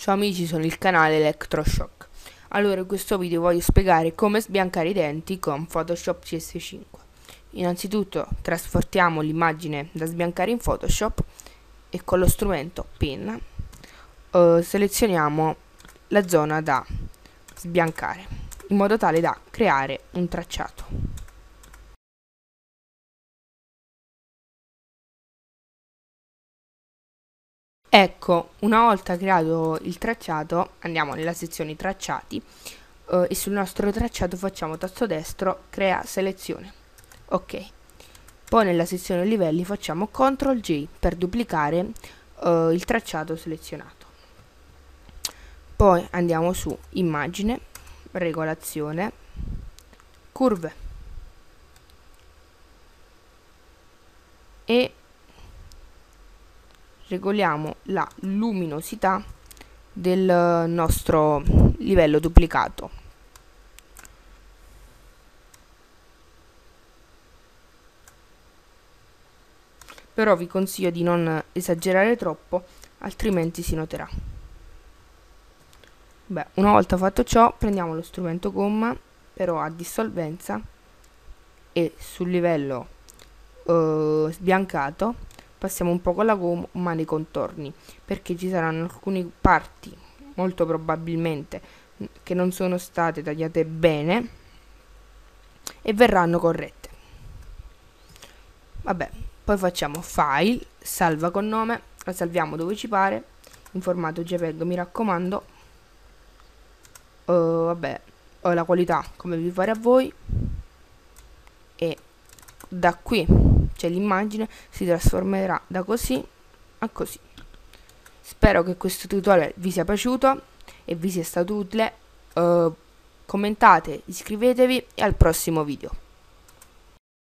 Ciao amici, sono il canale Electroshock. Allora, in questo video voglio spiegare come sbiancare i denti con Photoshop CS5. Innanzitutto trasportiamo l'immagine da sbiancare in Photoshop e con lo strumento Pin eh, selezioniamo la zona da sbiancare in modo tale da creare un tracciato. Ecco, una volta creato il tracciato, andiamo nella sezione tracciati eh, e sul nostro tracciato facciamo tasto destro, crea selezione. Ok. Poi nella sezione livelli facciamo CTRL J per duplicare eh, il tracciato selezionato. Poi andiamo su immagine, regolazione, curve e regoliamo la luminosità del nostro livello duplicato. Però vi consiglio di non esagerare troppo altrimenti si noterà. Beh, una volta fatto ciò prendiamo lo strumento gomma però a dissolvenza e sul livello eh, sbiancato passiamo un po' con la gomma nei contorni perché ci saranno alcune parti molto probabilmente che non sono state tagliate bene e verranno corrette. Vabbè poi facciamo file salva con nome la salviamo dove ci pare in formato jpeg mi raccomando. Uh, vabbè la qualità come vi pare a voi e da qui cioè l'immagine si trasformerà da così a così. Spero che questo tutorial vi sia piaciuto e vi sia stato utile. Uh, commentate, iscrivetevi e al prossimo video.